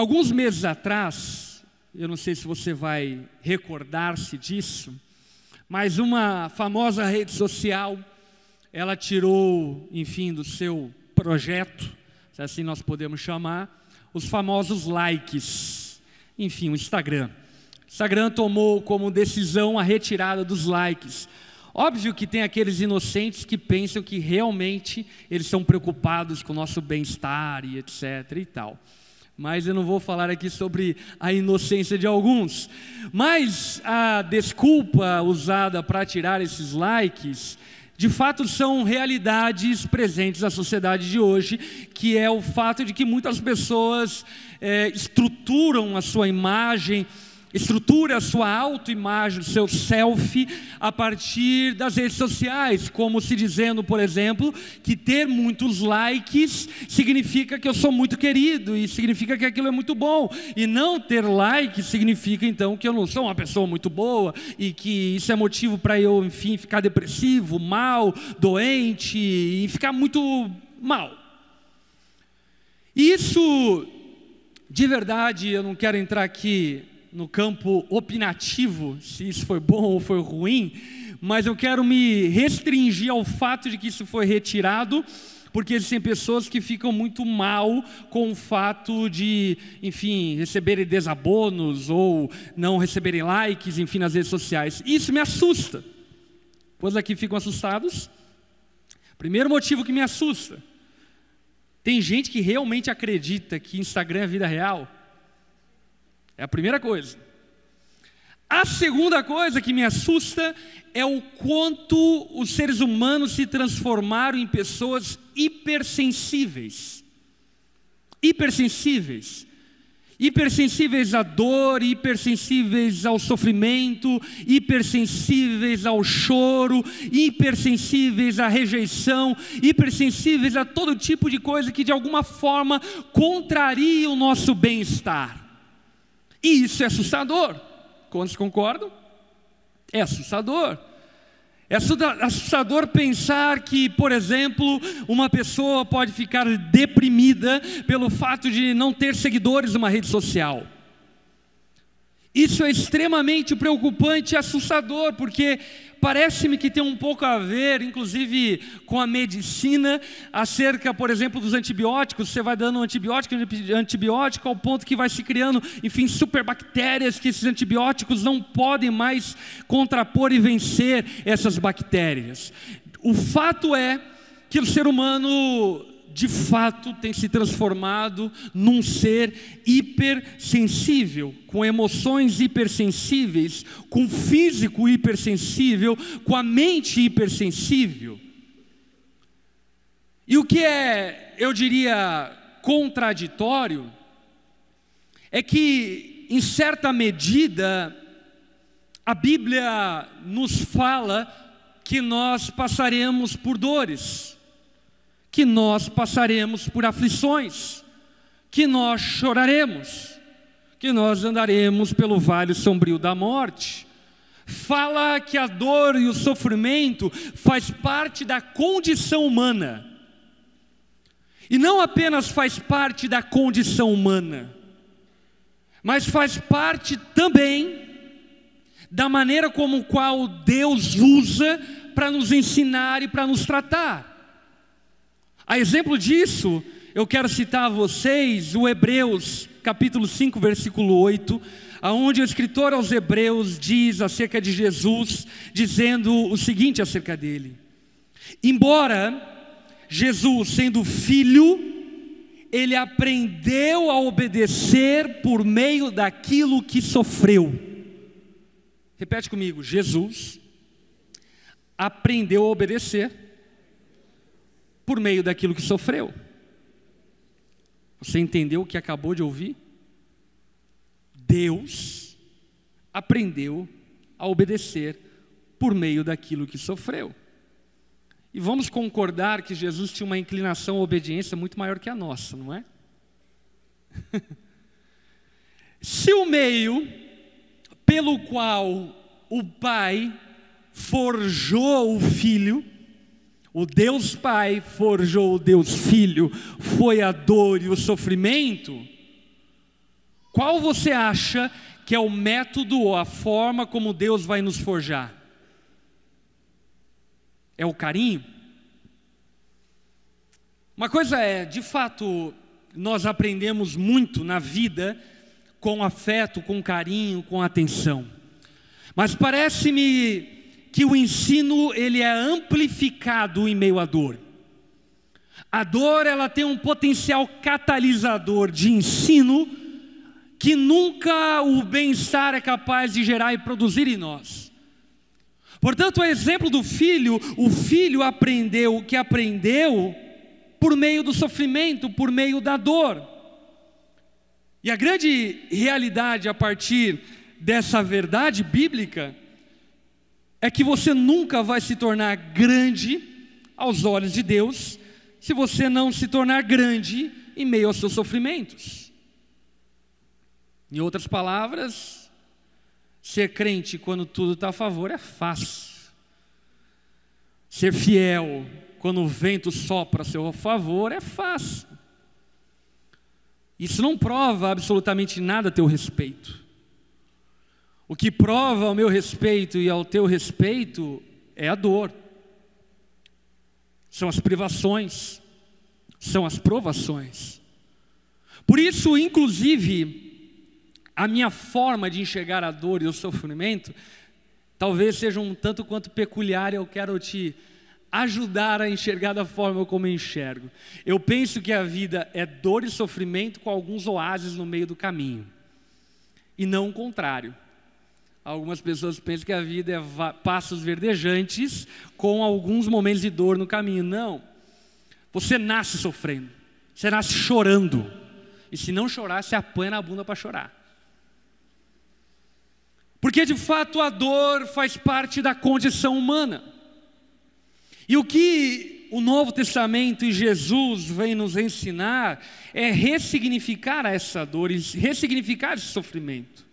Alguns meses atrás, eu não sei se você vai recordar-se disso, mas uma famosa rede social, ela tirou, enfim, do seu projeto, se assim nós podemos chamar, os famosos likes, enfim, o Instagram. O Instagram tomou como decisão a retirada dos likes. Óbvio que tem aqueles inocentes que pensam que realmente eles estão preocupados com o nosso bem-estar e etc e tal. Mas eu não vou falar aqui sobre a inocência de alguns. Mas a desculpa usada para tirar esses likes, de fato são realidades presentes na sociedade de hoje, que é o fato de que muitas pessoas é, estruturam a sua imagem estrutura a sua autoimagem, seu selfie, a partir das redes sociais, como se dizendo, por exemplo, que ter muitos likes significa que eu sou muito querido e significa que aquilo é muito bom, e não ter likes significa então que eu não sou uma pessoa muito boa e que isso é motivo para eu, enfim, ficar depressivo, mal, doente e ficar muito mal. Isso, de verdade, eu não quero entrar aqui no campo opinativo, se isso foi bom ou foi ruim, mas eu quero me restringir ao fato de que isso foi retirado, porque existem pessoas que ficam muito mal com o fato de, enfim, receberem desabonos ou não receberem likes, enfim, nas redes sociais. Isso me assusta. Pois aqui ficam assustados. Primeiro motivo que me assusta. Tem gente que realmente acredita que Instagram é vida real. É a primeira coisa. A segunda coisa que me assusta é o quanto os seres humanos se transformaram em pessoas hipersensíveis. Hipersensíveis. Hipersensíveis à dor, hipersensíveis ao sofrimento, hipersensíveis ao choro, hipersensíveis à rejeição, hipersensíveis a todo tipo de coisa que de alguma forma contraria o nosso bem-estar. E isso é assustador. Quantos concordam? É assustador. É assustador pensar que, por exemplo, uma pessoa pode ficar deprimida pelo fato de não ter seguidores numa rede social. Isso é extremamente preocupante e assustador, porque parece-me que tem um pouco a ver, inclusive, com a medicina, acerca, por exemplo, dos antibióticos. Você vai dando um antibiótico, antibiótico, ao ponto que vai se criando, enfim, superbactérias, que esses antibióticos não podem mais contrapor e vencer essas bactérias. O fato é que o ser humano de fato tem se transformado num ser hipersensível, com emoções hipersensíveis, com físico hipersensível, com a mente hipersensível. E o que é, eu diria, contraditório, é que, em certa medida, a Bíblia nos fala que nós passaremos por dores que nós passaremos por aflições, que nós choraremos, que nós andaremos pelo vale sombrio da morte. Fala que a dor e o sofrimento faz parte da condição humana. E não apenas faz parte da condição humana, mas faz parte também da maneira como qual Deus usa para nos ensinar e para nos tratar. A exemplo disso, eu quero citar a vocês o Hebreus, capítulo 5, versículo 8, aonde o escritor aos Hebreus diz acerca de Jesus, dizendo o seguinte acerca dele: Embora Jesus, sendo filho, ele aprendeu a obedecer por meio daquilo que sofreu. Repete comigo: Jesus aprendeu a obedecer por meio daquilo que sofreu. Você entendeu o que acabou de ouvir? Deus aprendeu a obedecer por meio daquilo que sofreu. E vamos concordar que Jesus tinha uma inclinação à obediência muito maior que a nossa, não é? Se o meio pelo qual o Pai forjou o Filho, o Deus Pai forjou o Deus Filho, foi a dor e o sofrimento. qual você acha que é o método ou a forma como Deus vai nos forjar? É o carinho? Uma coisa é, de fato, nós aprendemos muito na vida com afeto, com carinho, com atenção. Mas parece-me que o ensino ele é amplificado em meio à dor. A dor ela tem um potencial catalisador de ensino que nunca o bem-estar é capaz de gerar e produzir em nós. Portanto, o exemplo do filho, o filho aprendeu o que aprendeu por meio do sofrimento, por meio da dor. E a grande realidade a partir dessa verdade bíblica é que você nunca vai se tornar grande aos olhos de Deus se você não se tornar grande em meio aos seus sofrimentos. Em outras palavras, ser crente quando tudo está a favor é fácil. Ser fiel quando o vento sopra a seu favor é fácil. Isso não prova absolutamente nada a teu respeito. O que prova ao meu respeito e ao teu respeito é a dor, são as privações, são as provações. Por isso, inclusive, a minha forma de enxergar a dor e o sofrimento talvez seja um tanto quanto peculiar, eu quero te ajudar a enxergar da forma como eu enxergo. Eu penso que a vida é dor e sofrimento com alguns oásis no meio do caminho, e não o contrário. Algumas pessoas pensam que a vida é passos verdejantes com alguns momentos de dor no caminho. Não. Você nasce sofrendo, você nasce chorando, e se não chorar, você apanha na bunda para chorar. Porque de fato a dor faz parte da condição humana. E o que o Novo Testamento e Jesus vem nos ensinar é ressignificar essa dor ressignificar esse sofrimento.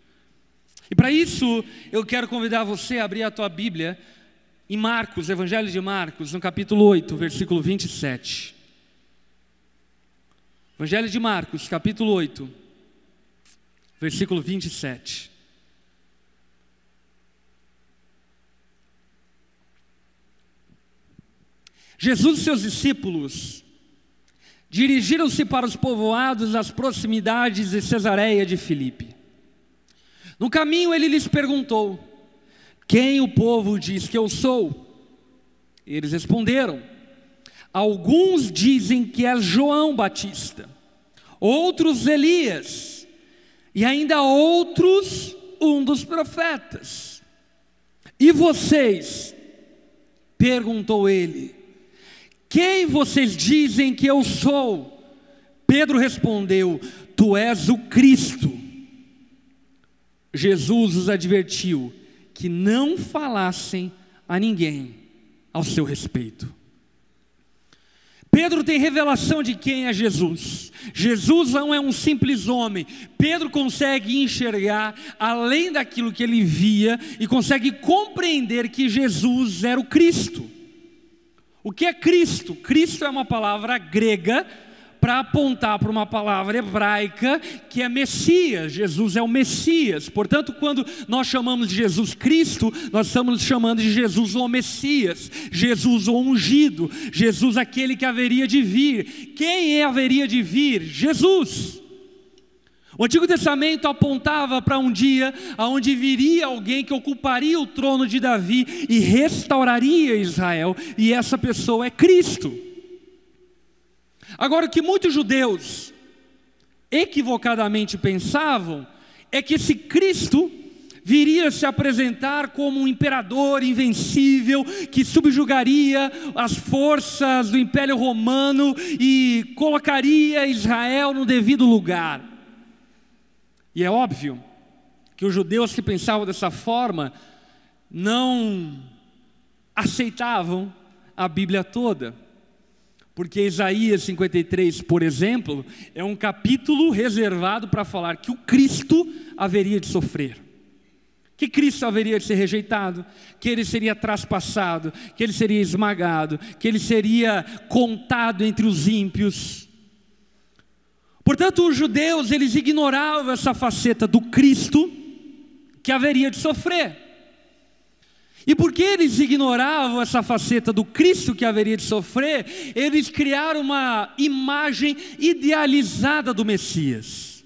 E para isso, eu quero convidar você a abrir a tua Bíblia em Marcos, Evangelho de Marcos, no capítulo 8, versículo 27. Evangelho de Marcos, capítulo 8, versículo 27. Jesus e seus discípulos dirigiram-se para os povoados das proximidades de Cesareia de Filipe. No caminho ele lhes perguntou: Quem o povo diz que eu sou? Eles responderam: Alguns dizem que é João Batista, outros Elias, e ainda outros um dos profetas. E vocês? perguntou ele: quem vocês dizem que eu sou? Pedro respondeu: Tu és o Cristo. Jesus os advertiu que não falassem a ninguém ao seu respeito. Pedro tem revelação de quem é Jesus. Jesus não é um simples homem. Pedro consegue enxergar além daquilo que ele via e consegue compreender que Jesus era o Cristo. O que é Cristo? Cristo é uma palavra grega para apontar para uma palavra hebraica que é Messias. Jesus é o Messias. Portanto, quando nós chamamos de Jesus Cristo, nós estamos chamando de Jesus o Messias, Jesus o ungido, Jesus aquele que haveria de vir. Quem é haveria de vir? Jesus. O Antigo Testamento apontava para um dia onde viria alguém que ocuparia o trono de Davi e restauraria Israel, e essa pessoa é Cristo. Agora, o que muitos judeus equivocadamente pensavam é que esse Cristo viria se apresentar como um imperador invencível que subjugaria as forças do Império Romano e colocaria Israel no devido lugar. E é óbvio que os judeus que pensavam dessa forma não aceitavam a Bíblia toda. Porque Isaías 53, por exemplo, é um capítulo reservado para falar que o Cristo haveria de sofrer. Que Cristo haveria de ser rejeitado, que ele seria traspassado, que ele seria esmagado, que ele seria contado entre os ímpios. Portanto, os judeus, eles ignoravam essa faceta do Cristo que haveria de sofrer. E porque eles ignoravam essa faceta do Cristo que haveria de sofrer, eles criaram uma imagem idealizada do Messias.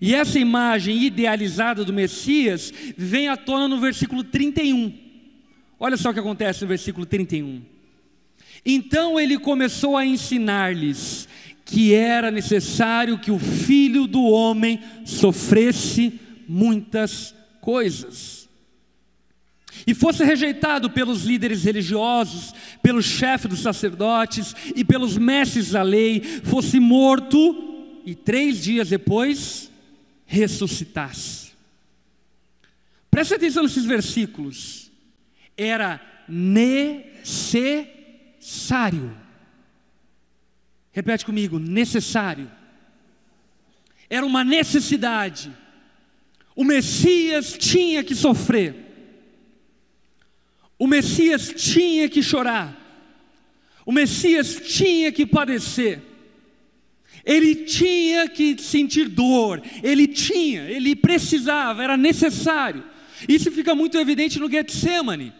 E essa imagem idealizada do Messias vem à tona no versículo 31. Olha só o que acontece no versículo 31. Então ele começou a ensinar-lhes que era necessário que o filho do homem sofresse muitas coisas. E fosse rejeitado pelos líderes religiosos, pelos chefes dos sacerdotes e pelos mestres da lei, fosse morto e três dias depois ressuscitasse. Preste atenção nesses versículos. Era necessário Repete comigo: necessário. Era uma necessidade. O Messias tinha que sofrer. O Messias tinha que chorar. O Messias tinha que padecer. Ele tinha que sentir dor. Ele tinha, ele precisava, era necessário. Isso fica muito evidente no Getsemane.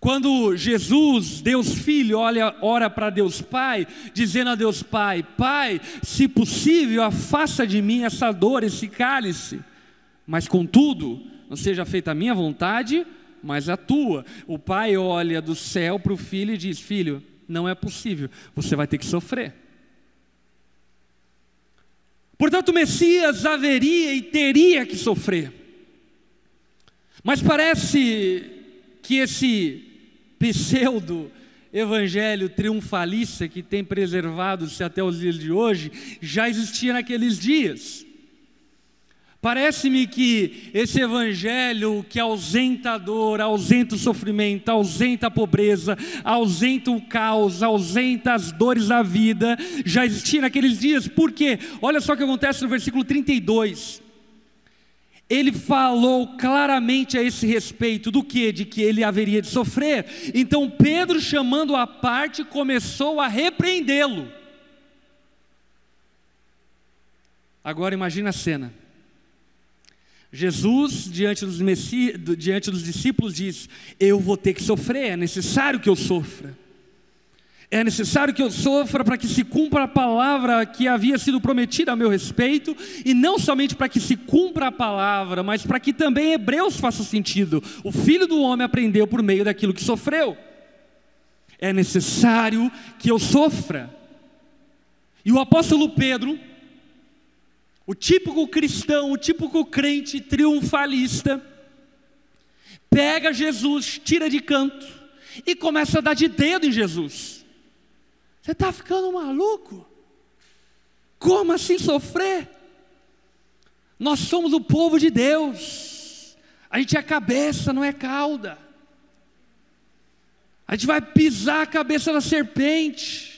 Quando Jesus, Deus Filho, olha, ora para Deus Pai, dizendo a Deus Pai: Pai, se possível, afasta de mim essa dor, esse cálice, mas contudo, não seja feita a minha vontade, mas a tua. O pai olha do céu para o filho e diz: Filho, não é possível, você vai ter que sofrer. Portanto, o Messias haveria e teria que sofrer. Mas parece que esse pseudo evangelho triunfalista que tem preservado-se até os dias de hoje, já existia naqueles dias. Parece-me que esse evangelho que ausenta a dor, ausenta o sofrimento, ausenta a pobreza, ausenta o caos, ausenta as dores da vida, já existia naqueles dias, por quê? Olha só o que acontece no versículo 32 ele falou claramente a esse respeito do que? De que ele haveria de sofrer. Então Pedro, chamando a parte, começou a repreendê-lo. Agora imagina a cena. Jesus, diante dos, messi, diante dos discípulos, diz: Eu vou ter que sofrer, é necessário que eu sofra. É necessário que eu sofra para que se cumpra a palavra que havia sido prometida a meu respeito, e não somente para que se cumpra a palavra, mas para que também Hebreus faça sentido. O filho do homem aprendeu por meio daquilo que sofreu. É necessário que eu sofra. E o apóstolo Pedro, o típico cristão, o típico crente triunfalista, pega Jesus, tira de canto e começa a dar de dedo em Jesus. Você está ficando maluco? Como assim sofrer? Nós somos o povo de Deus. A gente é cabeça, não é cauda. A gente vai pisar a cabeça da serpente.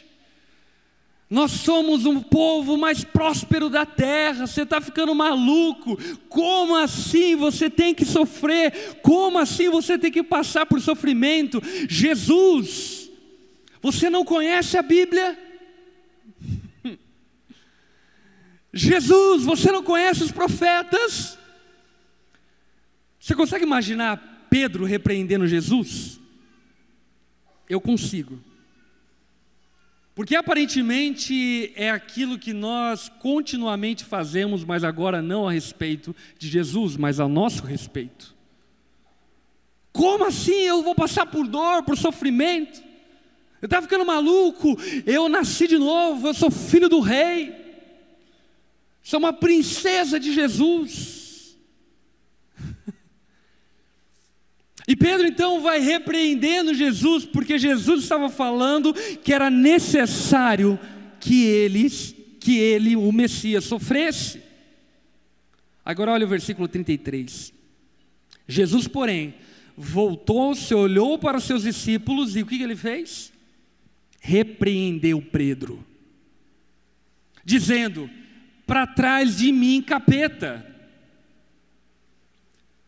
Nós somos um povo mais próspero da terra. Você está ficando maluco? Como assim você tem que sofrer? Como assim você tem que passar por sofrimento? Jesus você não conhece a Bíblia? Jesus, você não conhece os profetas? Você consegue imaginar Pedro repreendendo Jesus? Eu consigo. Porque aparentemente é aquilo que nós continuamente fazemos, mas agora não a respeito de Jesus, mas a nosso respeito. Como assim eu vou passar por dor, por sofrimento? Eu estava ficando maluco. Eu nasci de novo, eu sou filho do rei. Sou uma princesa de Jesus. E Pedro então vai repreendendo Jesus, porque Jesus estava falando que era necessário que eles, que ele, o Messias, sofresse. Agora olha o versículo 33. Jesus, porém, voltou-se, olhou para os seus discípulos e o que ele fez? repreendeu Pedro, dizendo: Para trás de mim, capeta,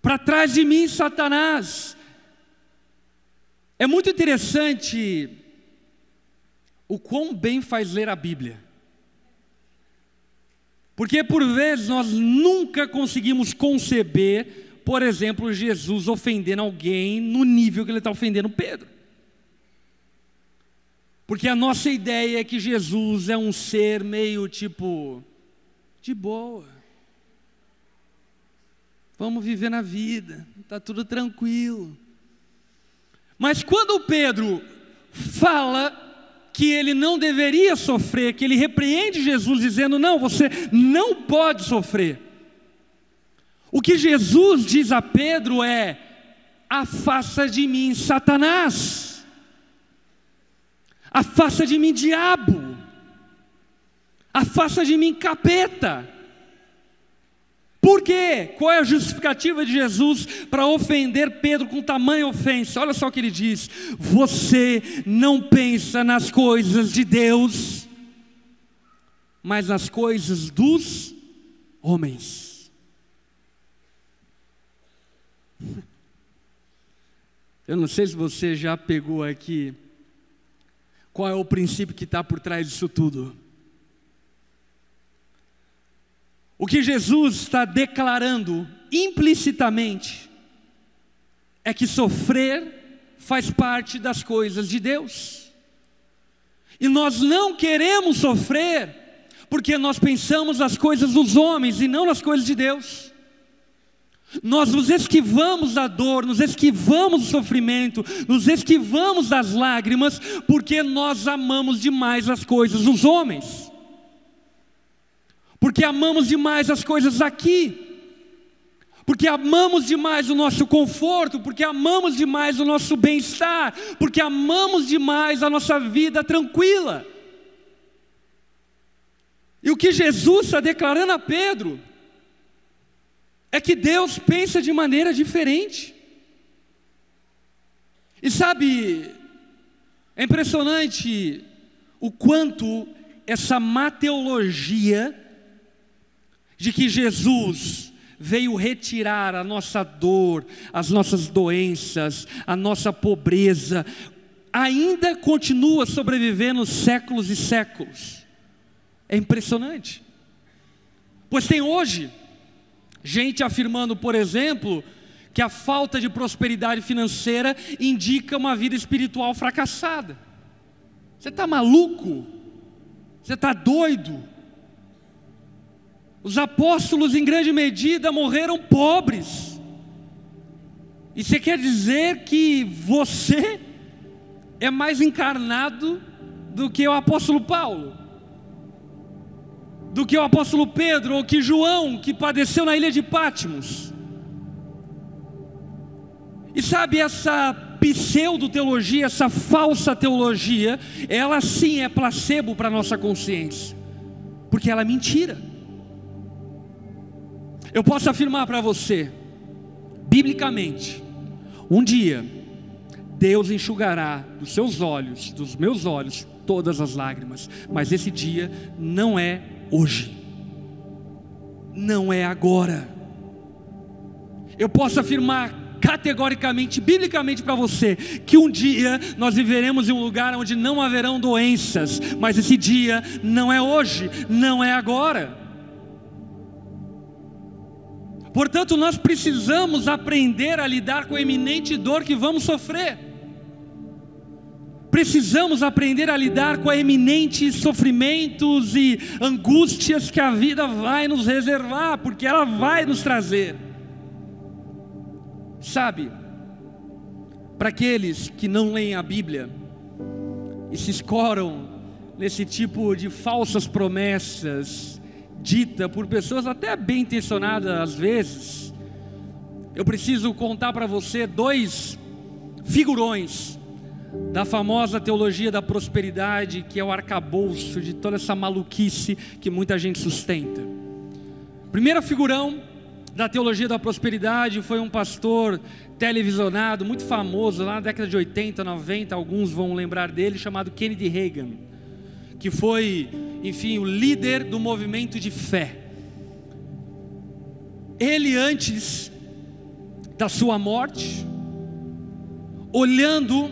para trás de mim, Satanás. É muito interessante o quão bem faz ler a Bíblia. Porque por vezes nós nunca conseguimos conceber, por exemplo, Jesus ofendendo alguém no nível que ele está ofendendo Pedro. Porque a nossa ideia é que Jesus é um ser meio tipo, de boa. Vamos viver na vida, está tudo tranquilo. Mas quando Pedro fala que ele não deveria sofrer, que ele repreende Jesus dizendo: Não, você não pode sofrer. O que Jesus diz a Pedro é: Afasta de mim, Satanás. Afasta de mim, diabo. Afasta de mim, capeta. Por quê? Qual é a justificativa de Jesus para ofender Pedro com tamanha ofensa? Olha só o que ele diz: Você não pensa nas coisas de Deus, mas nas coisas dos homens. Eu não sei se você já pegou aqui qual é o princípio que está por trás disso tudo. O que Jesus está declarando implicitamente é que sofrer faz parte das coisas de Deus. E nós não queremos sofrer porque nós pensamos nas coisas dos homens e não nas coisas de Deus. Nós nos esquivamos da dor, nos esquivamos do sofrimento, nos esquivamos das lágrimas, porque nós amamos demais as coisas dos homens porque amamos demais as coisas aqui, porque amamos demais o nosso conforto, porque amamos demais o nosso bem-estar, porque amamos demais a nossa vida tranquila. E o que Jesus está declarando a Pedro é que Deus pensa de maneira diferente. E sabe, é impressionante o quanto essa mateologia de que Jesus veio retirar a nossa dor, as nossas doenças, a nossa pobreza, ainda continua sobrevivendo séculos e séculos. É impressionante. Pois tem hoje gente afirmando, por exemplo, que a falta de prosperidade financeira indica uma vida espiritual fracassada. Você está maluco? Você está doido? Os apóstolos, em grande medida, morreram pobres. E você quer dizer que você é mais encarnado do que o apóstolo Paulo? Do que o apóstolo Pedro ou que João, que padeceu na ilha de Pátimos? E sabe essa pseudo-teologia, essa falsa teologia, ela sim é placebo para a nossa consciência, porque ela é mentira. Eu posso afirmar para você, biblicamente, um dia, Deus enxugará dos seus olhos, dos meus olhos, todas as lágrimas, mas esse dia não é hoje, não é agora. Eu posso afirmar categoricamente, biblicamente para você, que um dia nós viveremos em um lugar onde não haverão doenças, mas esse dia não é hoje, não é agora. Portanto, nós precisamos aprender a lidar com a eminente dor que vamos sofrer. Precisamos aprender a lidar com a eminentes sofrimentos e angústias que a vida vai nos reservar, porque ela vai nos trazer. Sabe, para aqueles que não leem a Bíblia e se escoram nesse tipo de falsas promessas, dita por pessoas até bem intencionadas às vezes, eu preciso contar para você dois figurões da famosa teologia da prosperidade, que é o arcabouço de toda essa maluquice que muita gente sustenta. Primeiro figurão da teologia da prosperidade foi um pastor televisionado, muito famoso, lá na década de 80, 90, alguns vão lembrar dele, chamado Kennedy Reagan, que foi enfim, o líder do movimento de fé. Ele, antes da sua morte, olhando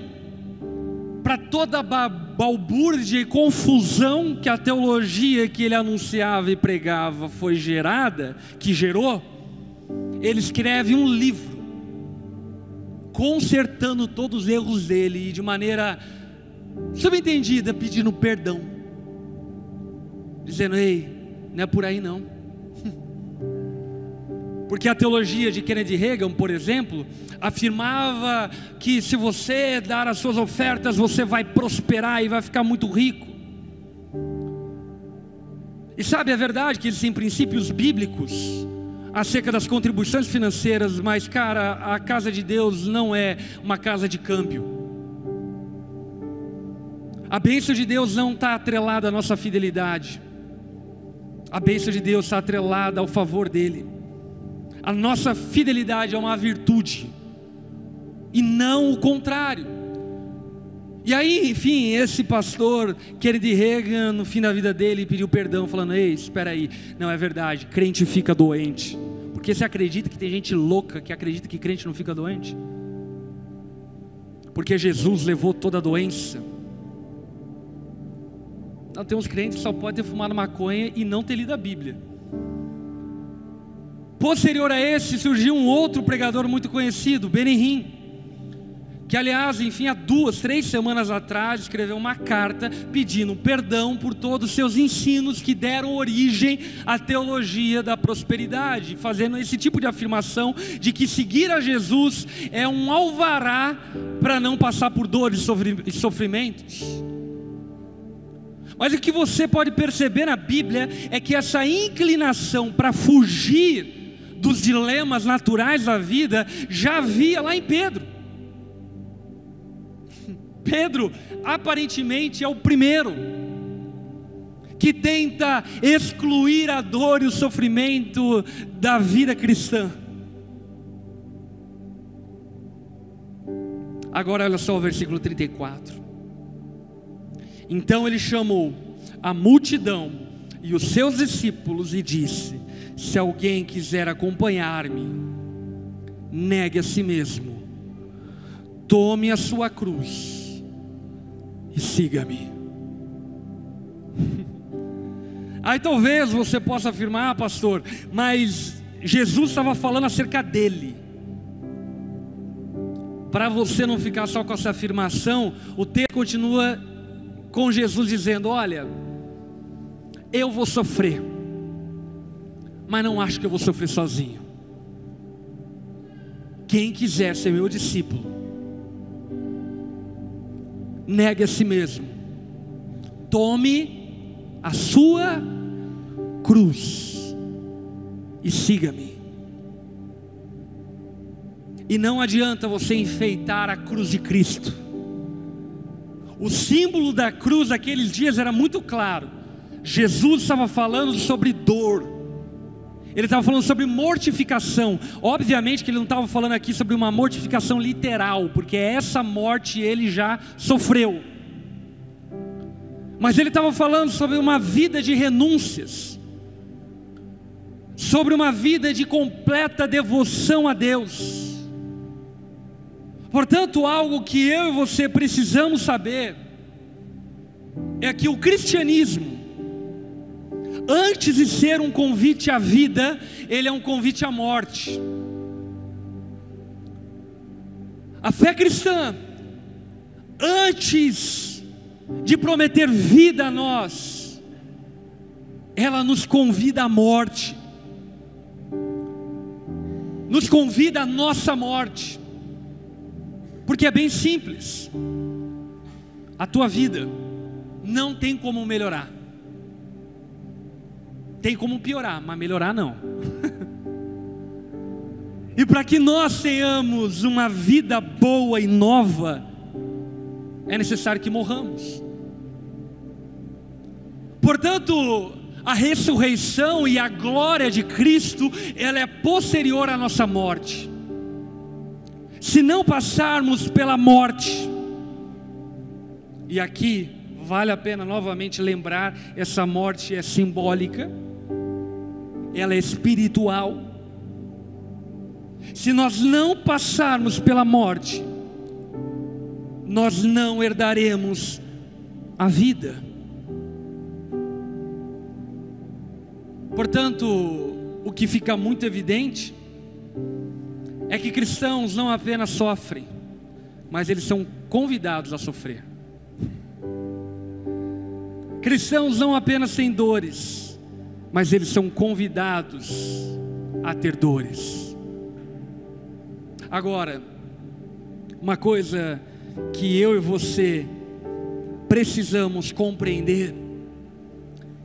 para toda a balbúrdia e confusão que a teologia que ele anunciava e pregava foi gerada, que gerou, ele escreve um livro consertando todos os erros dele e de maneira subentendida pedindo perdão, dizendo: "Ei, não é por aí não. Porque a teologia de Kennedy Reagan, por exemplo, afirmava que se você dar as suas ofertas, você vai prosperar e vai ficar muito rico. E sabe a verdade que existem princípios bíblicos acerca das contribuições financeiras, mas cara, a casa de Deus não é uma casa de câmbio. A bênção de Deus não está atrelada à nossa fidelidade. A bênção de Deus está atrelada ao favor dele. A nossa fidelidade é uma virtude e não o contrário. E aí, enfim, esse pastor, Kennedy Reagan, no fim da vida dele, pediu perdão, falando: Ei, espera aí, não é verdade, crente fica doente. Porque você acredita que tem gente louca que acredita que crente não fica doente? Porque Jesus levou toda a doença. Não, tem uns crentes que só podem ter fumado maconha e não ter lido a Bíblia. Posterior a esse, surgiu um outro pregador muito conhecido, Benihim, que aliás, enfim, há duas, três semanas atrás, escreveu uma carta pedindo perdão por todos os seus ensinos que deram origem à teologia da prosperidade, fazendo esse tipo de afirmação de que seguir a Jesus é um alvará para não passar por dores e sofrimentos. Mas o que você pode perceber na Bíblia é que essa inclinação para fugir dos dilemas naturais da vida já havia lá em Pedro. Pedro, aparentemente, é o primeiro que tenta excluir a dor e o sofrimento da vida cristã. Agora, olha só o versículo 34. Então ele chamou a multidão e os seus discípulos e disse: se alguém quiser acompanhar-me, negue a si mesmo, tome a sua cruz e siga-me. Aí talvez você possa afirmar, ah, pastor, mas Jesus estava falando acerca dele. Para você não ficar só com essa afirmação, o texto continua com Jesus dizendo: Olha, eu vou sofrer mas não acho que eu vou sofrer sozinho. Quem quiser ser meu discípulo, negue a si mesmo, tome a sua cruz e siga-me. E não adianta você enfeitar a cruz de Cristo. O símbolo da cruz naqueles dias era muito claro. Jesus estava falando sobre dor, ele estava falando sobre mortificação. Obviamente que ele não estava falando aqui sobre uma mortificação literal, porque essa morte ele já sofreu. Mas ele estava falando sobre uma vida de renúncias, sobre uma vida de completa devoção a Deus. Portanto, algo que eu e você precisamos saber é que o cristianismo antes de ser um convite à vida, ele é um convite à morte. A fé cristã, antes de prometer vida a nós, ela nos convida à morte, nos convida à nossa morte, porque é bem simples, a tua vida não tem como melhorar tem como piorar, mas melhorar não. e para que nós tenhamos uma vida boa e nova, é necessário que morramos. Portanto, a ressurreição e a glória de Cristo, ela é posterior à nossa morte. Se não passarmos pela morte, e aqui vale a pena novamente lembrar, essa morte é simbólica, ela é espiritual. Se nós não passarmos pela morte, nós não herdaremos a vida. Portanto, o que fica muito evidente é que cristãos não apenas sofrem, mas eles são convidados a sofrer. Cristãos não apenas têm dores, mas eles são convidados a ter dores. Agora, uma coisa que eu e você precisamos compreender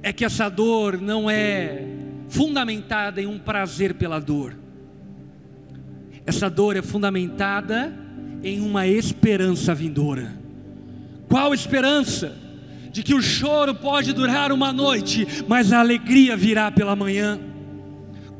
é que essa dor não é fundamentada em um prazer pela dor. Essa dor é fundamentada em uma esperança vindoura. Qual esperança? De que o choro pode durar uma noite, mas a alegria virá pela manhã.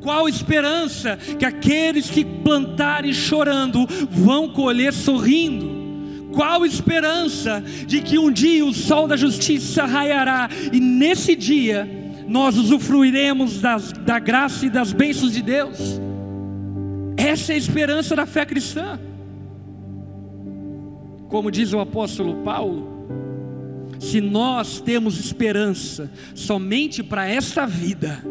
Qual esperança que aqueles que plantarem chorando vão colher sorrindo? Qual esperança de que um dia o sol da justiça raiará e nesse dia nós usufruiremos das, da graça e das bênçãos de Deus? Essa é a esperança da fé cristã. Como diz o apóstolo Paulo, se nós temos esperança somente para esta vida,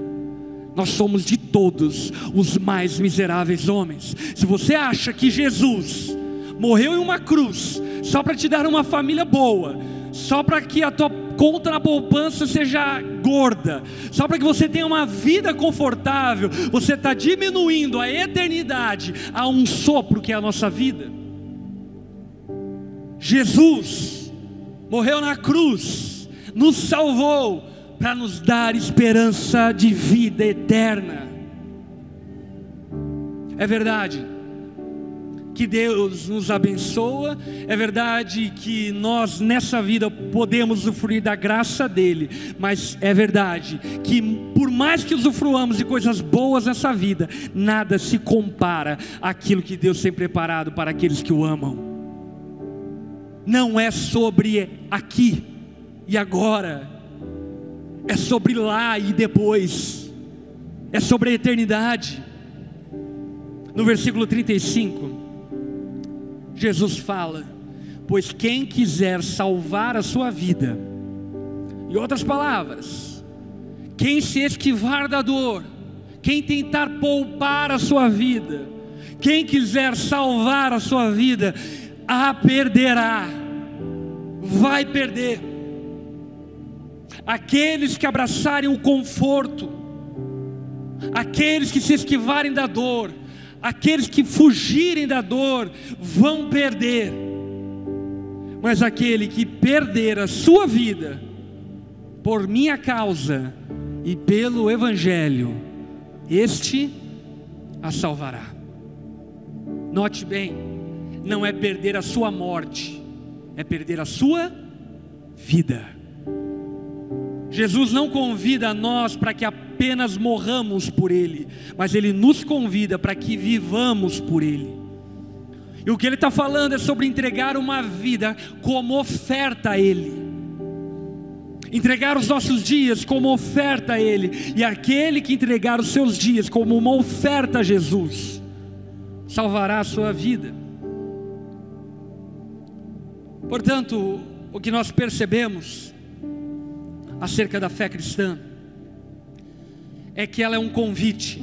nós somos de todos os mais miseráveis homens. Se você acha que Jesus morreu em uma cruz só para te dar uma família boa, só para que a tua conta na poupança seja gorda, só para que você tenha uma vida confortável, você está diminuindo a eternidade a um sopro que é a nossa vida. Jesus morreu na cruz, nos salvou para nos dar esperança de vida eterna. É verdade que Deus nos abençoa, é verdade que nós nessa vida podemos usufruir da graça dele, mas é verdade que por mais que usufruamos de coisas boas nessa vida, nada se compara àquilo que Deus tem preparado para aqueles que o amam. Não é sobre aqui e agora, é sobre lá e depois, é sobre a eternidade. No versículo 35, Jesus fala: Pois quem quiser salvar a sua vida, em outras palavras, quem se esquivar da dor, quem tentar poupar a sua vida, quem quiser salvar a sua vida, a perderá, vai perder. Aqueles que abraçarem o conforto, aqueles que se esquivarem da dor, aqueles que fugirem da dor vão perder, mas aquele que perder a sua vida por minha causa e pelo Evangelho, este a salvará. Note bem, não é perder a sua morte, é perder a sua vida. Jesus não convida a nós para que apenas morramos por Ele, mas Ele nos convida para que vivamos por Ele. E o que Ele está falando é sobre entregar uma vida como oferta a Ele, entregar os nossos dias como oferta a Ele, e aquele que entregar os seus dias como uma oferta a Jesus, salvará a sua vida. Portanto, o que nós percebemos acerca da fé cristã é que ela é um convite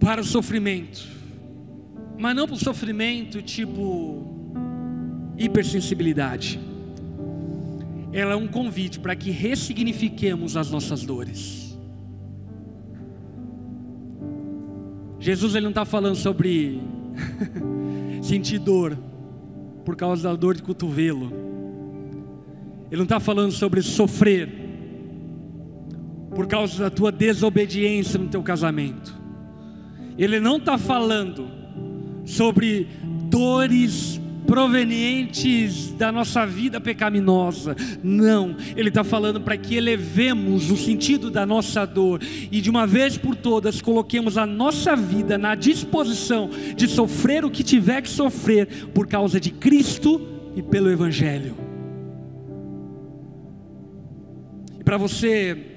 para o sofrimento, mas não para o sofrimento tipo hipersensibilidade. Ela é um convite para que ressignifiquemos as nossas dores. Jesus ele não está falando sobre sentir dor por causa da dor de cotovelo. Ele não está falando sobre sofrer por causa da tua desobediência no teu casamento. Ele não está falando sobre dores provenientes da nossa vida pecaminosa. Não, Ele está falando para que elevemos o sentido da nossa dor e de uma vez por todas coloquemos a nossa vida na disposição de sofrer o que tiver que sofrer por causa de Cristo e pelo Evangelho. E para você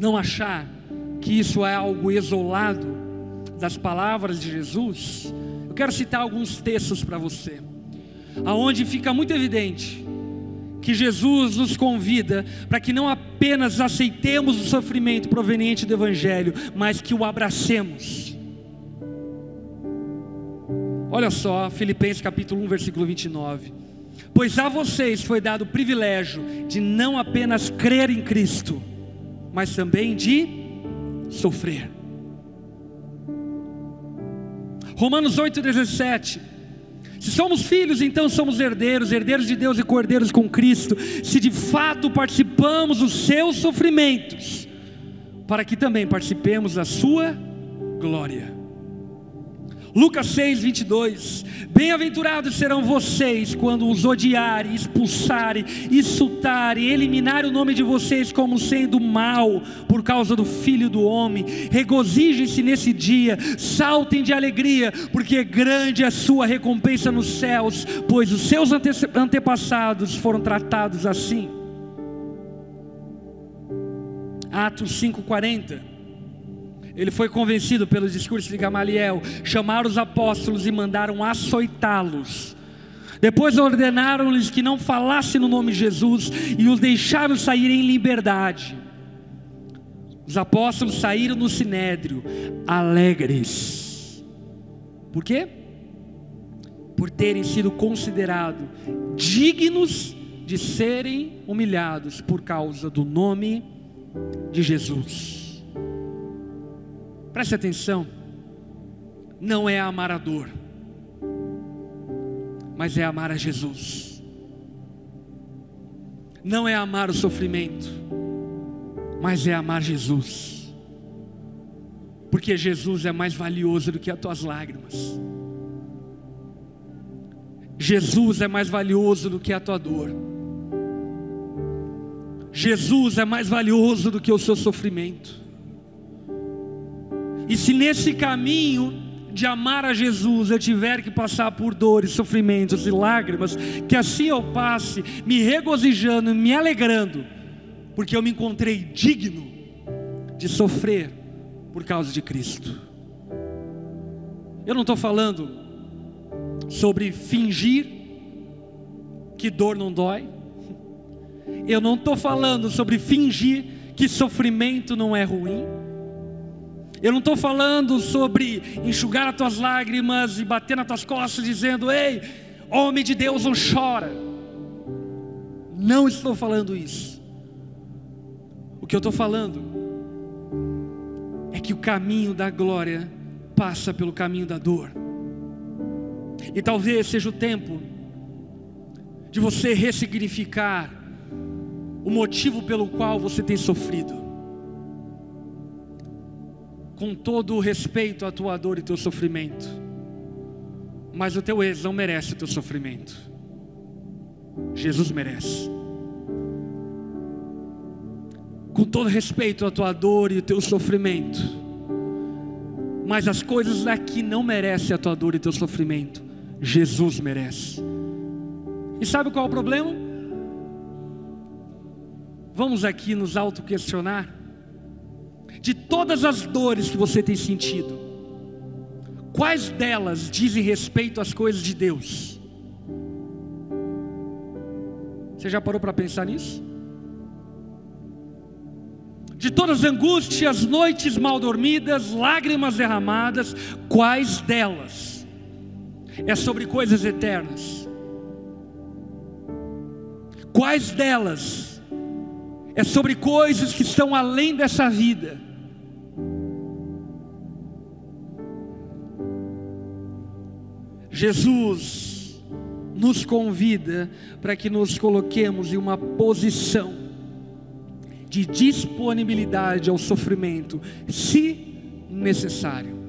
não achar que isso é algo isolado das palavras de Jesus, eu quero citar alguns textos para você. aonde fica muito evidente que Jesus nos convida para que não apenas aceitemos o sofrimento proveniente do Evangelho, mas que o abracemos. Olha só, Filipenses capítulo 1, versículo 29. Pois a vocês foi dado o privilégio de não apenas crer em Cristo, mas também de sofrer. Romanos 8,17 se somos filhos, então somos herdeiros, herdeiros de Deus e cordeiros com Cristo, se de fato participamos dos seus sofrimentos, para que também participemos da sua glória. Lucas 6, 22. Bem-aventurados serão vocês quando os odiarem, expulsarem, insultarem, eliminarem o nome de vocês como sendo mal por causa do Filho do Homem. Regozijem-se nesse dia, saltem de alegria, porque grande é sua recompensa nos céus, pois os seus ante antepassados foram tratados assim. Atos 5,40 ele foi convencido pelo discurso de Gamaliel, chamaram os apóstolos e mandaram açoitá-los. Depois ordenaram-lhes que não falassem no nome de Jesus e os deixaram sair em liberdade. Os apóstolos saíram no sinédrio, alegres. Por quê? Por terem sido considerados dignos de serem humilhados por causa do nome de Jesus. Preste atenção, não é amar a dor, mas é amar a Jesus. Não é amar o sofrimento, mas é amar Jesus. Porque Jesus é mais valioso do que as tuas lágrimas. Jesus é mais valioso do que a tua dor. Jesus é mais valioso do que o seu sofrimento. E se nesse caminho de amar a Jesus eu tiver que passar por dores, sofrimentos e lágrimas, que assim eu passe me regozijando, me alegrando, porque eu me encontrei digno de sofrer por causa de Cristo. Eu não estou falando sobre fingir que dor não dói. Eu não estou falando sobre fingir que sofrimento não é ruim. Eu não estou falando sobre enxugar as tuas lágrimas e bater nas tuas costas dizendo: Ei, homem de Deus, não chora. Não estou falando isso. O que eu estou falando é que o caminho da glória passa pelo caminho da dor. E talvez seja o tempo de você ressignificar o motivo pelo qual você tem sofrido com todo o respeito à tua dor e teu sofrimento, mas o teu ex não merece o teu sofrimento, Jesus merece. Com todo respeito à tua dor e o teu sofrimento, mas as coisas daqui não merecem a tua dor e teu sofrimento, Jesus merece. E sabe qual é o problema? Vamos aqui nos auto-questionar de todas as dores que você tem sentido, quais delas dizem respeito às coisas de Deus? Você já parou para pensar nisso? De todas as angústias, noites mal dormidas, lágrimas derramadas, quais delas é sobre coisas eternas? Quais delas é sobre coisas que estão além dessa vida? Jesus nos convida para que nos coloquemos em uma posição de disponibilidade ao sofrimento, se necessário.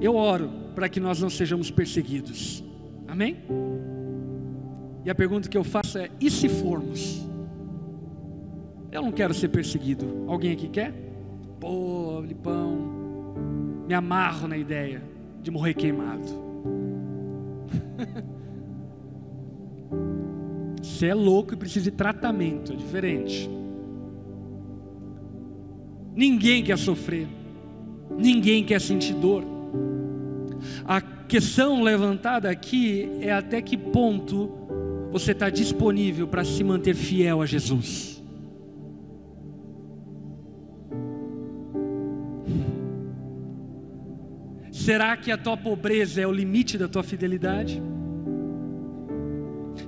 Eu oro para que nós não sejamos perseguidos. Amém? E a pergunta que eu faço é: e se formos? Eu não quero ser perseguido. Alguém aqui quer? Pô, Lipão, me amarro na ideia de morrer queimado. Você é louco e precisa de tratamento, é diferente. Ninguém quer sofrer, ninguém quer sentir dor. A questão levantada aqui é até que ponto você está disponível para se manter fiel a Jesus. Será que a tua pobreza é o limite da tua fidelidade?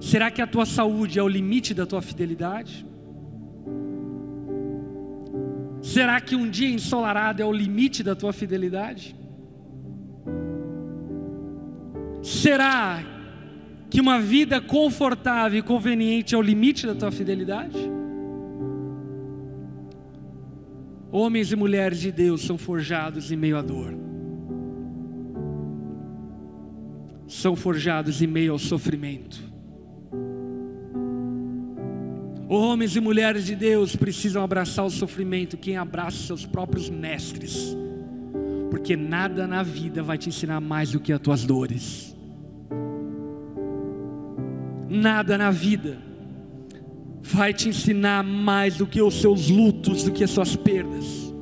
Será que a tua saúde é o limite da tua fidelidade? Será que um dia ensolarado é o limite da tua fidelidade? Será que uma vida confortável e conveniente é o limite da tua fidelidade? Homens e mulheres de Deus são forjados em meio à dor. São forjados em meio ao sofrimento. Homens e mulheres de Deus precisam abraçar o sofrimento, quem abraça seus próprios mestres, porque nada na vida vai te ensinar mais do que as tuas dores. Nada na vida vai te ensinar mais do que os seus lutos, do que as suas perdas.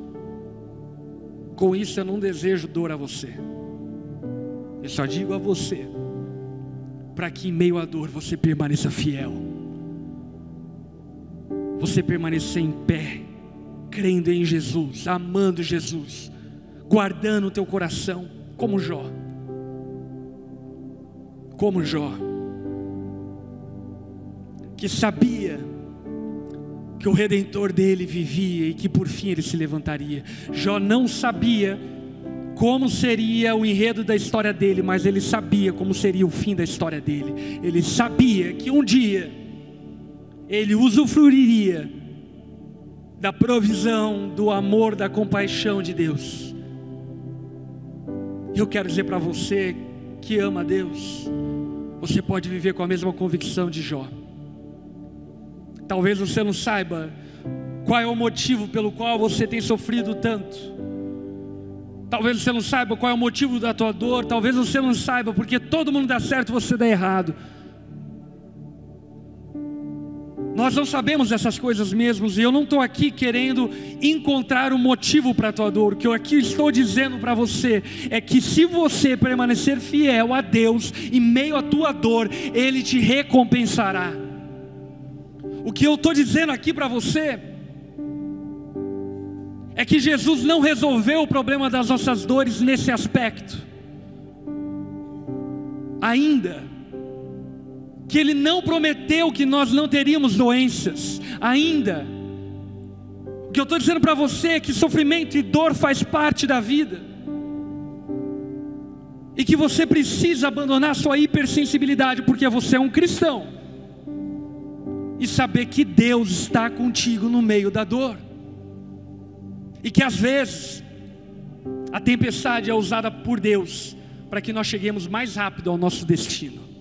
Com isso eu não desejo dor a você. Eu só digo a você, para que em meio à dor você permaneça fiel, você permaneça em pé, crendo em Jesus, amando Jesus, guardando o teu coração, como Jó, como Jó, que sabia que o redentor dele vivia e que por fim ele se levantaria. Jó não sabia como seria o enredo da história dele, mas ele sabia como seria o fim da história dele. Ele sabia que um dia ele usufruiria da provisão, do amor, da compaixão de Deus. Eu quero dizer para você que ama Deus, você pode viver com a mesma convicção de Jó. Talvez você não saiba qual é o motivo pelo qual você tem sofrido tanto. Talvez você não saiba qual é o motivo da tua dor, talvez você não saiba porque todo mundo dá certo e você dá errado. Nós não sabemos essas coisas mesmos, e eu não estou aqui querendo encontrar um motivo para a tua dor. O que eu aqui estou dizendo para você é que se você permanecer fiel a Deus em meio à tua dor, Ele te recompensará. O que eu estou dizendo aqui para você é que Jesus não resolveu o problema das nossas dores nesse aspecto. Ainda que ele não prometeu que nós não teríamos doenças, ainda. O que eu estou dizendo para você é que sofrimento e dor faz parte da vida. E que você precisa abandonar sua hipersensibilidade, porque você é um cristão. E saber que Deus está contigo no meio da dor. E que às vezes a tempestade é usada por Deus para que nós cheguemos mais rápido ao nosso destino.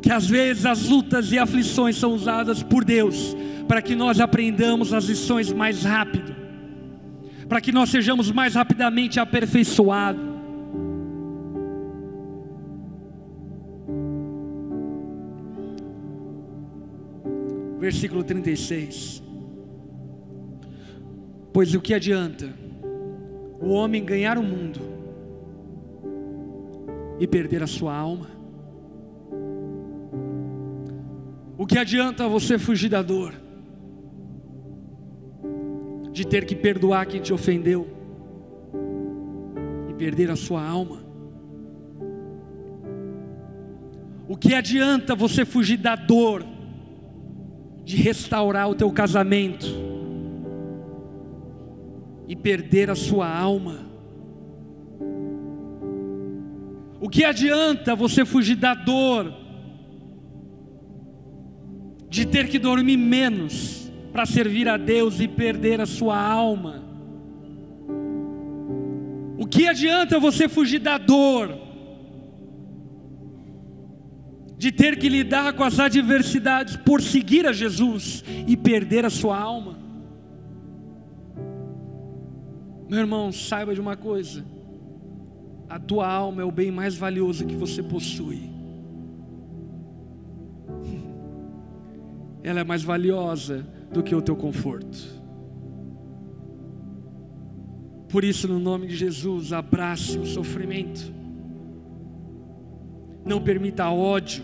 Que às vezes as lutas e aflições são usadas por Deus para que nós aprendamos as lições mais rápido, para que nós sejamos mais rapidamente aperfeiçoados. Versículo 36. Pois o que adianta o homem ganhar o mundo e perder a sua alma? O que adianta você fugir da dor, de ter que perdoar quem te ofendeu e perder a sua alma? O que adianta você fugir da dor, de restaurar o teu casamento? E perder a sua alma. O que adianta você fugir da dor, de ter que dormir menos para servir a Deus e perder a sua alma? O que adianta você fugir da dor, de ter que lidar com as adversidades por seguir a Jesus e perder a sua alma? Meu irmão, saiba de uma coisa: a tua alma é o bem mais valioso que você possui. Ela é mais valiosa do que o teu conforto. Por isso, no nome de Jesus, abrace o sofrimento. Não permita ódio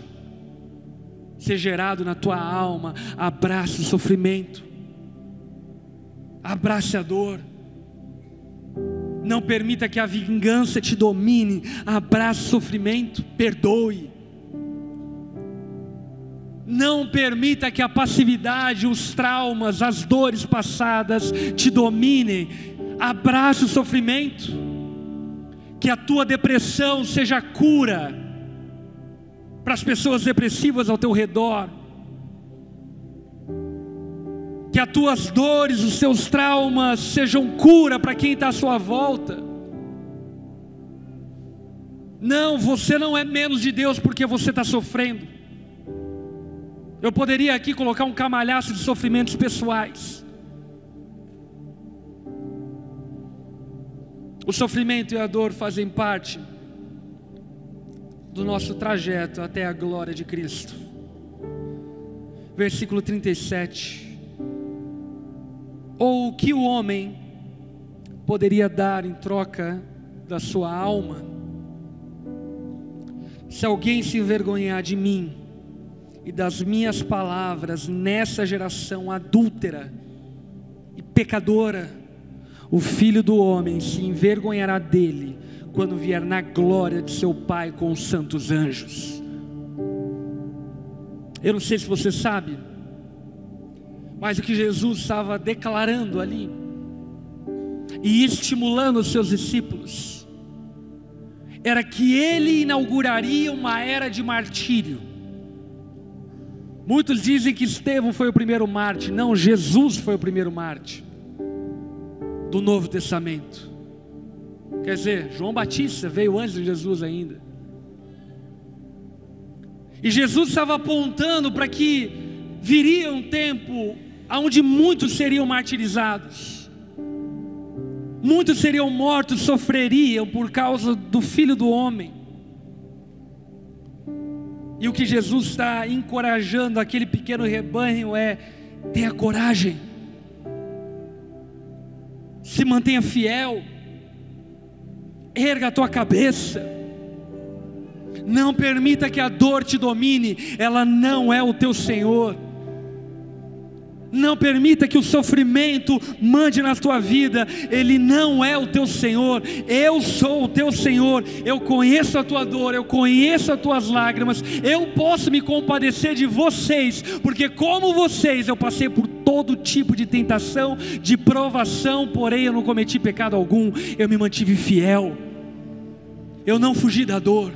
ser gerado na tua alma. Abrace o sofrimento. Abrace a dor. Não permita que a vingança te domine. Abrace o sofrimento. Perdoe. Não permita que a passividade, os traumas, as dores passadas te dominem. Abrace o sofrimento. Que a tua depressão seja cura para as pessoas depressivas ao teu redor. Que as tuas dores, os seus traumas sejam cura para quem está à sua volta. Não, você não é menos de Deus porque você está sofrendo. Eu poderia aqui colocar um camalhaço de sofrimentos pessoais. O sofrimento e a dor fazem parte do nosso trajeto até a glória de Cristo. Versículo 37. Ou o que o homem poderia dar em troca da sua alma? Se alguém se envergonhar de mim, e das minhas palavras nessa geração adúltera e pecadora, o filho do homem se envergonhará dele quando vier na glória de seu Pai com os santos anjos. Eu não sei se você sabe, mas o que Jesus estava declarando ali e estimulando os seus discípulos era que ele inauguraria uma era de martírio Muitos dizem que Estevão foi o primeiro Marte. Não, Jesus foi o primeiro Marte do Novo Testamento. Quer dizer, João Batista veio antes de Jesus ainda. E Jesus estava apontando para que viria um tempo onde muitos seriam martirizados, muitos seriam mortos, sofreriam por causa do Filho do Homem. E o que Jesus está encorajando aquele pequeno rebanho é: tenha coragem, se mantenha fiel, erga a tua cabeça, não permita que a dor te domine, ela não é o teu Senhor. Não permita que o sofrimento mande na tua vida, ele não é o teu Senhor, eu sou o teu Senhor, eu conheço a tua dor, eu conheço as tuas lágrimas, eu posso me compadecer de vocês, porque como vocês eu passei por todo tipo de tentação, de provação, porém eu não cometi pecado algum, eu me mantive fiel, eu não fugi da dor,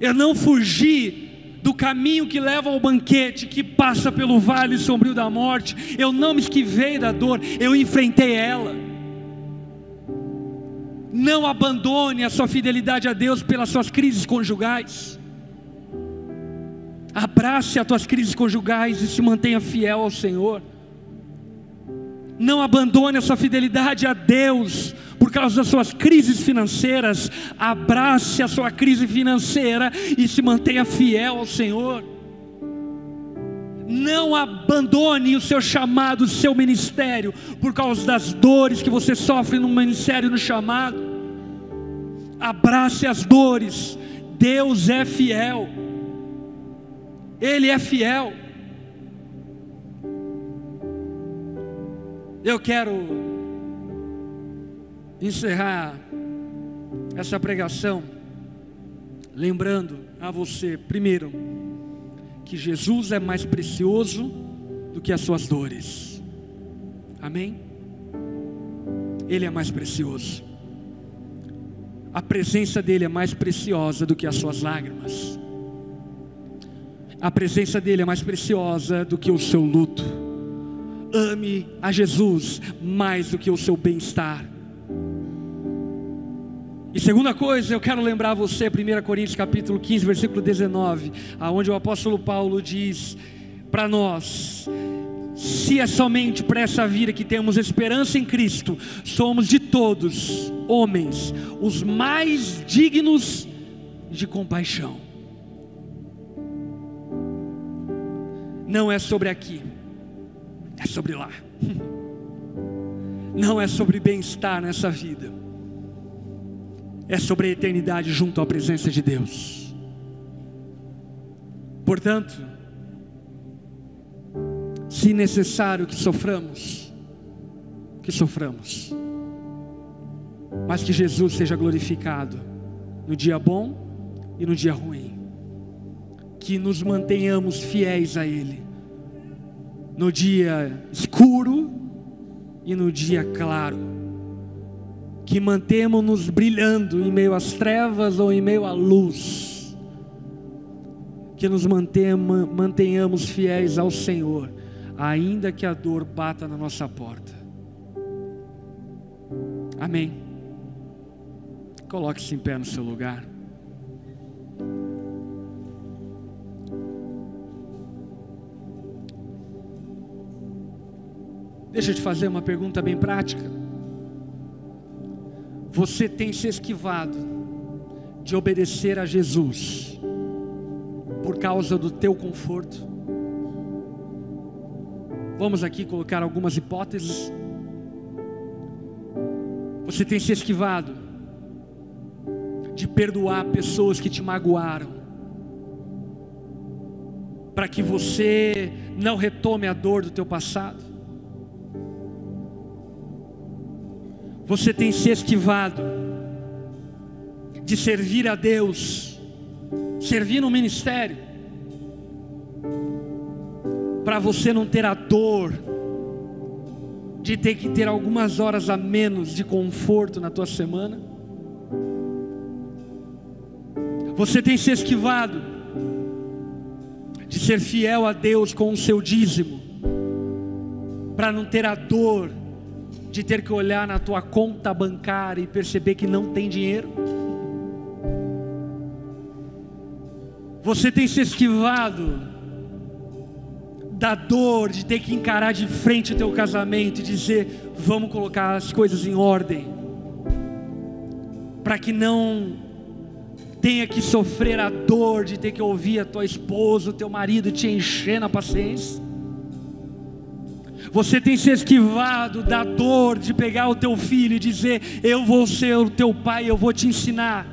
eu não fugi do caminho que leva ao banquete, que passa pelo vale sombrio da morte. Eu não me esquivei da dor, eu enfrentei ela. Não abandone a sua fidelidade a Deus pelas suas crises conjugais. Abrace as tuas crises conjugais e se mantenha fiel ao Senhor. Não abandone a sua fidelidade a Deus por causa das suas crises financeiras. Abrace a sua crise financeira e se mantenha fiel ao Senhor. Não abandone o seu chamado, o seu ministério, por causa das dores que você sofre no ministério, no chamado. Abrace as dores. Deus é fiel. Ele é fiel. Eu quero encerrar essa pregação lembrando a você, primeiro, que Jesus é mais precioso do que as suas dores. Amém? Ele é mais precioso. A presença dele é mais preciosa do que as suas lágrimas. A presença dele é mais preciosa do que o seu luto ame a Jesus mais do que o seu bem-estar. E segunda coisa, eu quero lembrar você, 1 Coríntios capítulo 15, versículo 19, aonde o apóstolo Paulo diz para nós: se é somente para essa vida que temos esperança em Cristo, somos de todos, homens, os mais dignos de compaixão. Não é sobre aqui, é sobre lá. não é sobre bem-estar nessa vida, é sobre a eternidade junto à presença de Deus. Portanto, se necessário que soframos, que soframos, mas que Jesus seja glorificado no dia bom e no dia ruim, que nos mantenhamos fiéis a Ele, no dia escuro e no dia claro, que mantemos-nos brilhando em meio às trevas ou em meio à luz, que nos mantenhamos fiéis ao Senhor ainda que a dor bata na nossa porta. Amém. Coloque-se em pé no seu lugar. Deixa eu te fazer uma pergunta bem prática. Você tem se esquivado de obedecer a Jesus por causa do teu conforto? Vamos aqui colocar algumas hipóteses. Você tem se esquivado de perdoar pessoas que te magoaram, para que você não retome a dor do teu passado. Você tem se esquivado de servir a Deus, servir no ministério, para você não ter a dor de ter que ter algumas horas a menos de conforto na tua semana? Você tem se esquivado de ser fiel a Deus com o seu dízimo, para não ter a dor de ter que olhar na tua conta bancária e perceber que não tem dinheiro? Você tem se esquivado da dor de ter que encarar de frente o teu casamento e dizer: vamos colocar as coisas em ordem, para que não tenha que sofrer a dor de ter que ouvir a tua esposa, o teu marido te encher na paciência. Você tem se esquivado da dor de pegar o teu filho e dizer: Eu vou ser o teu pai, eu vou te ensinar.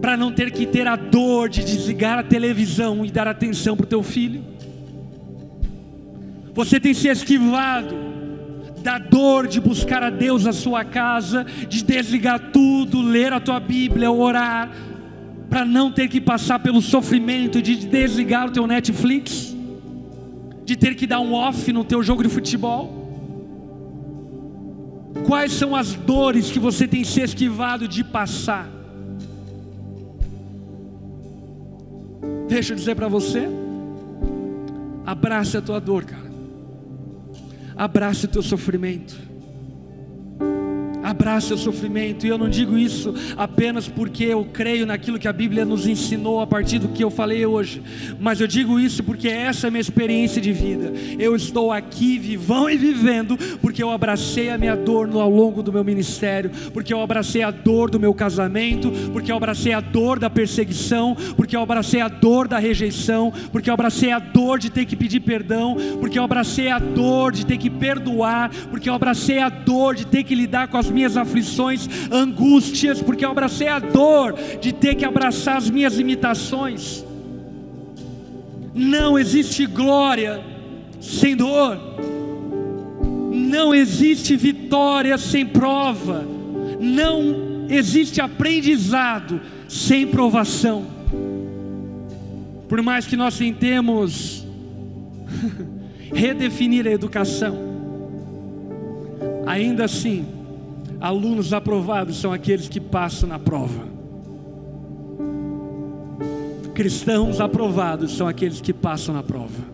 Para não ter que ter a dor de desligar a televisão e dar atenção para o teu filho. Você tem se esquivado da dor de buscar a Deus na sua casa, de desligar tudo, ler a tua Bíblia, orar, para não ter que passar pelo sofrimento de desligar o teu Netflix, de ter que dar um off no teu jogo de futebol. Quais são as dores que você tem se esquivado de passar? Deixa eu dizer para você, abrace a tua dor, cara. Abrace o teu sofrimento. Abrace o sofrimento, e eu não digo isso apenas porque eu creio naquilo que a Bíblia nos ensinou a partir do que eu falei hoje, mas eu digo isso porque essa é a minha experiência de vida. Eu estou aqui vivão e vivendo porque eu abracei a minha dor ao longo do meu ministério, porque eu abracei a dor do meu casamento, porque eu abracei a dor da perseguição, porque eu abracei a dor da rejeição, porque eu abracei a dor de ter que pedir perdão, porque eu abracei a dor de ter que perdoar, porque eu abracei a dor de ter que lidar com as minhas aflições, angústias, porque eu abracei a dor de ter que abraçar as minhas limitações. Não existe glória sem dor, não existe vitória sem prova, não existe aprendizado sem provação. Por mais que nós tentemos redefinir a educação, ainda assim, Alunos aprovados são aqueles que passam na prova. Cristãos aprovados são aqueles que passam na prova.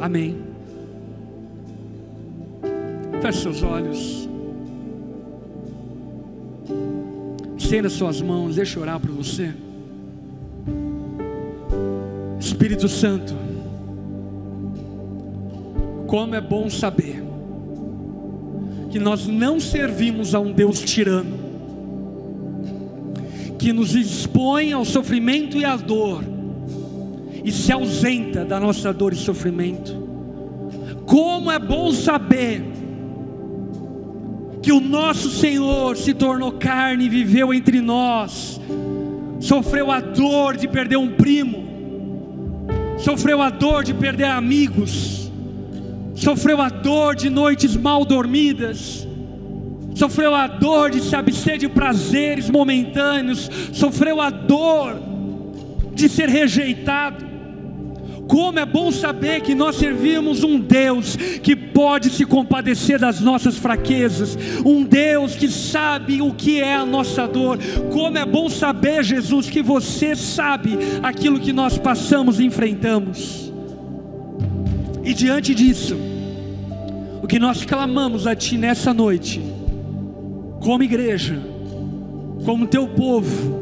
Amém. Feche seus olhos. Estenda suas mãos, deixa eu orar por você. Espírito Santo, como é bom saber que nós não servimos a um Deus tirano, que nos expõe ao sofrimento e à dor, e se ausenta da nossa dor e sofrimento. Como é bom saber que o nosso Senhor se tornou carne e viveu entre nós, sofreu a dor de perder um primo, sofreu a dor de perder amigos, sofreu a dor de noites mal dormidas, sofreu a dor de se abster de prazeres momentâneos, sofreu a dor de ser rejeitado. Como é bom saber que nós servimos um Deus que pode se compadecer das nossas fraquezas, um Deus que sabe o que é a nossa dor. Como é bom saber, Jesus, que você sabe aquilo que nós passamos e enfrentamos. E diante disso, o que nós clamamos a Ti nessa noite, como igreja, como Teu povo,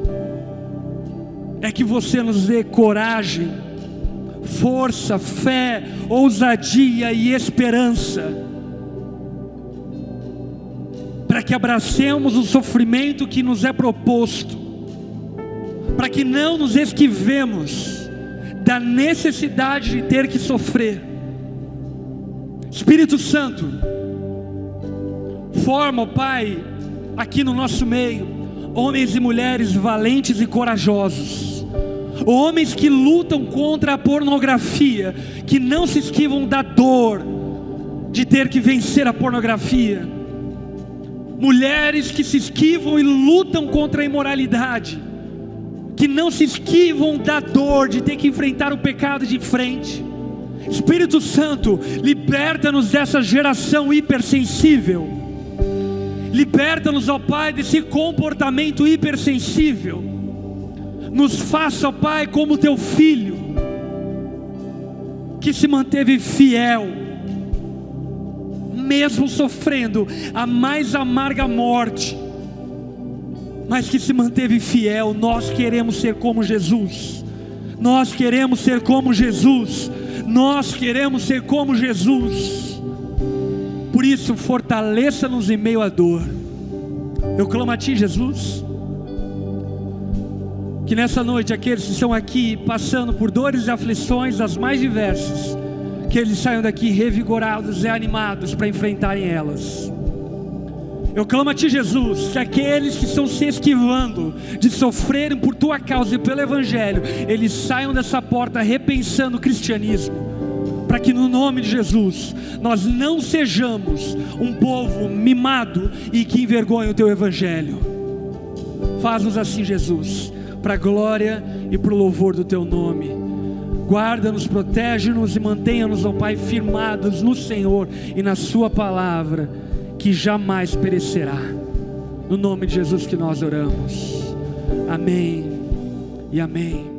é que você nos dê coragem, força, fé, ousadia e esperança, para que abracemos o sofrimento que nos é proposto, para que não nos esquivemos da necessidade de ter que sofrer. Espírito Santo, forma, Pai, aqui no nosso meio, homens e mulheres valentes e corajosos, homens que lutam contra a pornografia, que não se esquivam da dor de ter que vencer a pornografia, mulheres que se esquivam e lutam contra a imoralidade, que não se esquivam da dor de ter que enfrentar o pecado de frente. Espírito Santo, liberta-nos dessa geração hipersensível Liberta-nos, ó Pai, desse comportamento hipersensível. Nos faça, ó Pai, como teu filho, que se manteve fiel, mesmo sofrendo a mais amarga morte, mas que se manteve fiel. Nós queremos ser como Jesus. Nós queremos ser como Jesus. Nós queremos ser como Jesus. Por isso, fortaleça-nos em meio à dor. Eu clamo a Ti, Jesus. Que nessa noite, aqueles que estão aqui passando por dores e aflições das mais diversas, que eles saiam daqui revigorados e animados para enfrentarem elas. Eu clamo a Ti, Jesus, que aqueles que estão se esquivando de sofrerem por Tua causa e pelo Evangelho, eles saiam dessa porta repensando o cristianismo para que no nome de Jesus nós não sejamos um povo mimado e que envergonhe o teu evangelho. Faz-nos assim, Jesus, para a glória e para o louvor do teu nome. Guarda-nos, protege-nos e mantenha-nos, ó Pai, firmados no Senhor e na Sua palavra, que jamais perecerá. No nome de Jesus que nós oramos. Amém e amém.